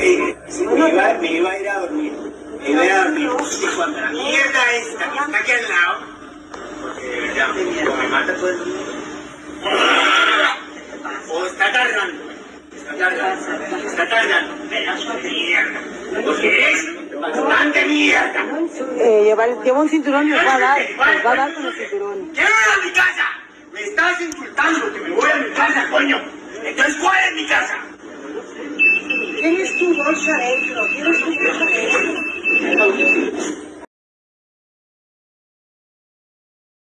eh, me, iba, me iba a ir a dormir. Me iba a ir a dormir. Y cuando la mierda esta que está aquí al lado, porque de verdad, como me mata todo el mundo. O está tardando. Está tardando. Está tardando. Pedazo de mierda. Porque es bastante mierda. Eh, lleva, lleva un cinturón y nos va a dar. Nos va a dar con el cinturón. ¡Quiero ir a mi casa! ¡Me estás insultando que me voy a mi casa, coño! Concerned,